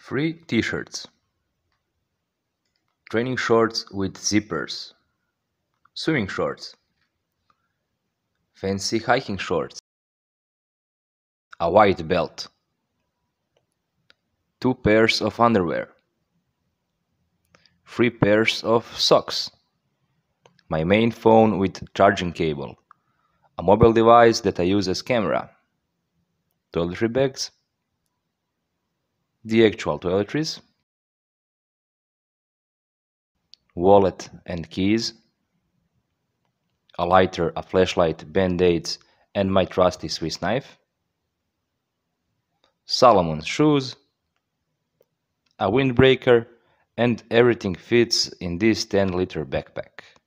Free t-shirts. Training shorts with zippers. Swimming shorts. Fancy hiking shorts. A white belt. Two pairs of underwear. Three pairs of socks. My main phone with charging cable. A mobile device that I use as camera. Toiletry bags. The actual toiletries. Wallet and keys. A lighter, a flashlight, band-aids and my trusty Swiss knife. Salomon's shoes. A windbreaker and everything fits in this 10 liter backpack.